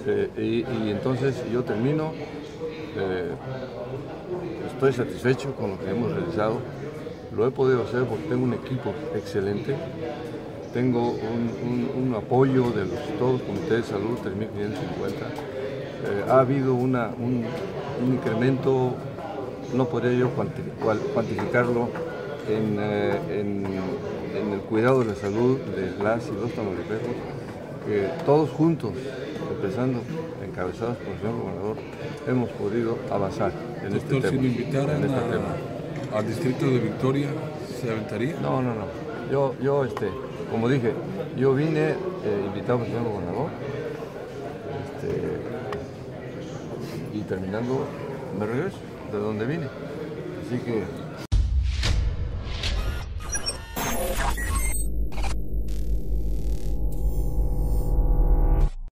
Este, y, entonces yo termino, eh, estoy satisfecho con lo que hemos realizado, lo he podido hacer porque tengo un equipo excelente, tengo un, un- apoyo de todos los comités de salud, 3.550. Eh, ha habido una, un, incremento, no podría yo cuantificarlo, en, eh, en- en el cuidado de la salud de las y los tamaulipecos, que todos juntos, empezando encabezados por el señor gobernador, hemos podido avanzar en este Doctor, si tema. lo invitaran este a- tema. al distrito de Victoria, ¿se aventaría? No, no, no. Yo, yo este, como dije, yo vine eh, invitado por el señor gobernador. Este, y terminando, me regreso de donde vine. Así que